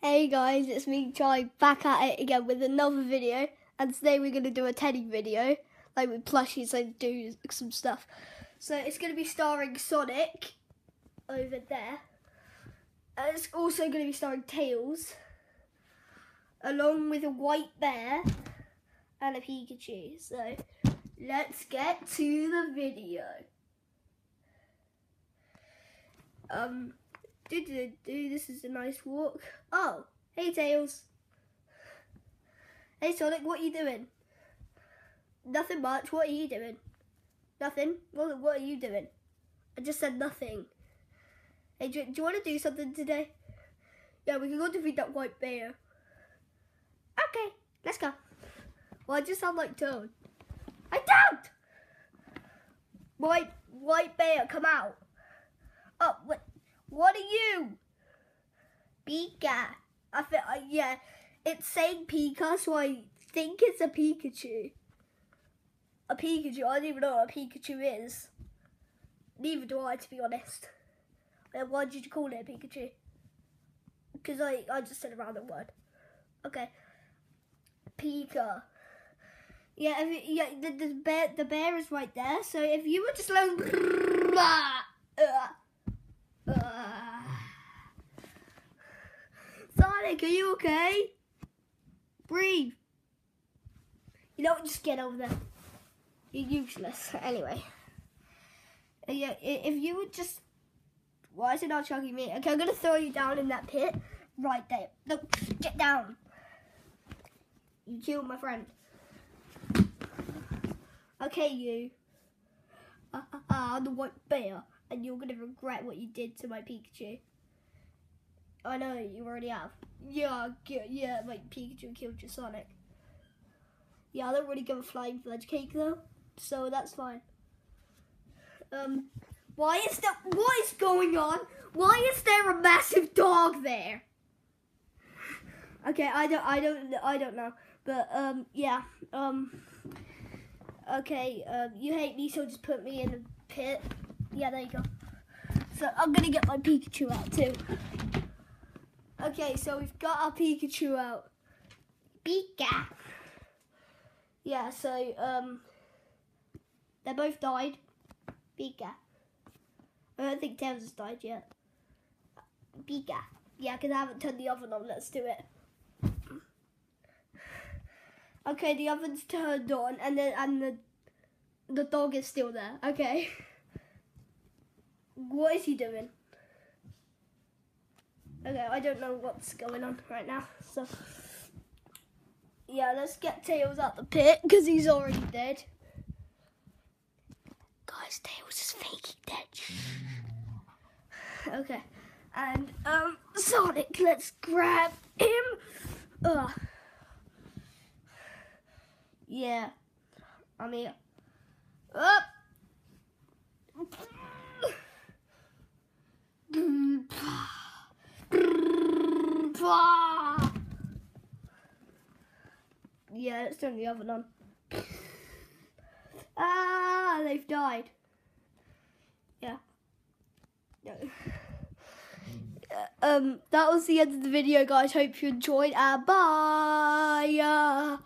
Hey guys, it's me Charlie back at it again with another video and today we're going to do a Teddy video like with plushies and do some stuff. So it's going to be starring Sonic over there. And it's also going to be starring Tails along with a white bear and a Pikachu. So let's get to the video. Um do, do, do, this is a nice walk. Oh, hey Tails. Hey Sonic, what are you doing? Nothing much. What are you doing? Nothing. What, what are you doing? I just said nothing. Hey, do, do you want to do something today? Yeah, we can go defeat that white bear. Okay, let's go. Well, I just sound like Toad. I don't! White, white bear, come out. Oh, what? What are you? Pika. I think, uh, yeah, it's saying Pika, so I think it's a Pikachu. A Pikachu. I don't even know what a Pikachu is. Neither do I, to be honest. Then why did you call it a Pikachu? Because I, I just said a random word. Okay. Pika. Yeah, if, yeah. The, the bear, the bear is right there. So if you were just like, uh, are you okay? Breathe. You don't just get over there. You're useless. Anyway. Uh, yeah, if you would just... Why is it not chugging me? Okay, I'm going to throw you down in that pit. Right there. No, get down. You killed my friend. Okay, you. Uh, uh, uh, I'm the white bear and you're going to regret what you did to my Pikachu. I know, you already have. Yeah, yeah, like Pikachu killed your Sonic. Yeah, I don't really give a flying fudge cake though, so that's fine. Um, why is that, what is going on? Why is there a massive dog there? Okay, I don't, I don't, I don't know, but um, yeah, um, okay, um, you hate me, so just put me in a pit. Yeah, there you go. So I'm gonna get my Pikachu out too. Okay, so we've got our Pikachu out. Pika. Yeah, so um, they both died. Pika. I don't think Tails has died yet. Pika. Yeah, because I haven't turned the oven on. Let's do it. Okay, the oven's turned on, and then and the the dog is still there. Okay. What is he doing? Okay, I don't know what's going on right now. So, yeah, let's get Tails out the pit because he's already dead. Guys, Tails is faking dead. Okay, and um, Sonic, let's grab him. Ugh. Yeah, I'm here. Up. Yeah, let's turn the oven on. Ah, they've died. Yeah. No. Um, that was the end of the video, guys. Hope you enjoyed. Uh, bye.